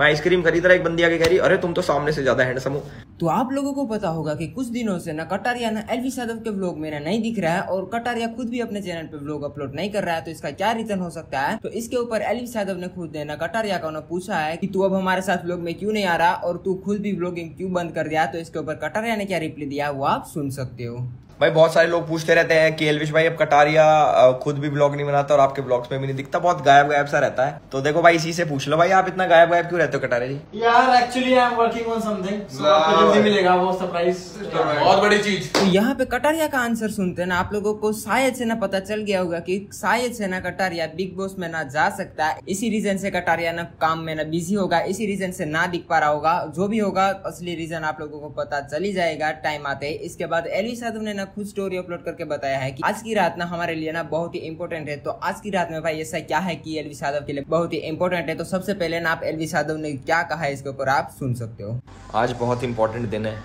मैं आइसक्रीम खरीद रहा, एक बंदी आगे कह रही, अरे, तुम तो सामने से ज़्यादा हैंडसम हो। तो आप लोगों को पता होगा कि कुछ दिनों से ना कटारिया ना एलवी यादव के व्लॉग मेरा नहीं दिख रहा है और कटारिया खुद भी अपने चैनल पे व्लॉग अपलोड नहीं कर रहा है तो इसका क्या रीजन हो सकता है? तो इसके ऊपर एलवी यादव ने खुद ना कटारिया का उन्हें पूछा है कि तू अब हमारे साथ व्लॉग में क्यों नहीं आ रहा और तू खुद भी व्लॉगिंग क्यों बंद कर दिया? तो इसके ऊपर कटारिया ने क्या रिप्लाई दिया वो आप सुन सकते हो। भाई बहुत सारे लोग पूछते रहते हैं कि एलविश भाई अब कटारिया खुद भी ब्लॉग नहीं बनाता और आपके ब्लॉग्स में भी नहीं दिखता बहुत गायब गायब सा रहता है। तो देखो भाई इसी से पूछ लो भाई आप इतना गायब गायब क्यों रहते हो कटारिया जी? यार actually I am working on something so आपको जल्दी मिलेगा वो सरप्राइज़ बहुत बड़ी चीज़। तो यहाँ पे कटारिया का आंसर सुनते हैं ना आप लोगों को शायद से ना पता चल गया होगा कि शायद से ना कटारिया बिग बॉस में ना जा सकता है। इसी रीजन से कटारिया ना काम में ना बिज़ी होगा इसी रीजन से ना दिख पा रहा होगा। जो भी होगा असली रीजन आप लोगों को पता चल ही जाएगा टाइम आते ही। इसके बाद एलवी साधु ने ना खुद स्टोरी अपलोड करके बताया है कि आज की रात ना हमारे लिए ना बहुत ही इंपॉर्टेंट है। तो आज की रात में भाई ऐसा क्या है कि एलवी साधव के लिए बहुत ही इंपॉर्टेंट है? तो सबसे पहले ना आप एलवी साधव ने क्या कहा है इसके ऊपर आप सुन सकते हो। आज बहुत इंपॉर्टेंट दिन है।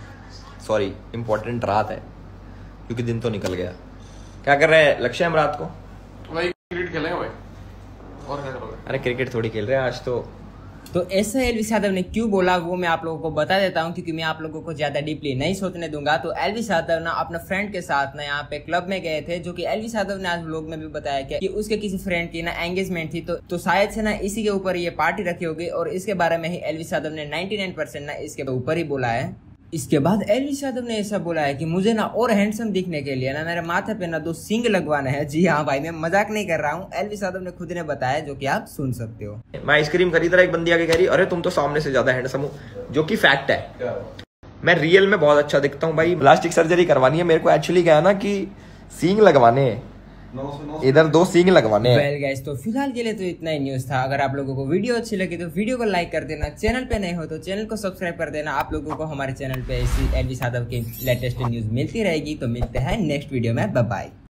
सॉरी इंपॉर्टेंट रात है। क्योंकि दिन तो निकल गया। क्या कर रहे हैं? लक्ष्य हम रात को? भाई क्रिकेट खेलेंगे भाई। और क्या करोगे? अरे क्रिकेट थोड़ी खेल रहे हैं आज तो तो ऐसा एलविस यादव ने क्यों बोला वो मैं आप लोगों को बता देता हूँ क्योंकि मैं आप लोगों को ज़्यादा डीपली नहीं सोचने दूँगा। तो एलविस यादव ना अपने फ्रेंड के साथ ना यहाँ पे क्लब में गए थे जो कि एलविस यादव ने आज लोग में भी बताया कि, उसके किसी फ्रेंड की ना एंगेजमेंट थी। तो तो शायद से ना इसी के ऊपर ये पार्टी रखी होगी और इसके बारे में ही एलविस यादव ने 99 ना इसके ऊपर ही बोला है। इसके बाद एलविस यादव ने ऐसा बोला है कि मुझे ना और हैंडसम दिखने के लिए ना मेरे माथे पे ना दो सिंग लगवाने है। जी हाँ भाई, मैं मज़ाक नहीं कर रहा हूँ। एलविस यादव ने खुद ने बताया जो कि आप सुन सकते हो। मैं आइसक्रीम खरीद रहा एक बंदी आगे कह रही, अरे, तुम तो सामने से ज़्यादा हैंडसम हो, जो की फैक्ट है। मैं रियल में बहुत अच्छा दिखता हूँ भाई। प्लास्टिक सर्जरी करवानी है। मेरे को एक्चुअली क्या है ना कि सींग लगवाने हैं। इधर दो सींग लगवाने हैं। Guys, गाइस तो फ़िलहाल के लिए तो इतना ही न्यूज़ था। अगर आप लोगों को वीडियो अच्छी लगी तो वीडियो को लाइक कर देना। चैनल पे नहीं हो तो चैनल को सब्सक्राइब कर देना। आप लोगों को हमारे चैनल पे ऐसी जी साधव की लेटेस्ट न्यूज़ मिलती रहेगी। तो मिलते हैं नेक्स्ट वीडियो में। बाय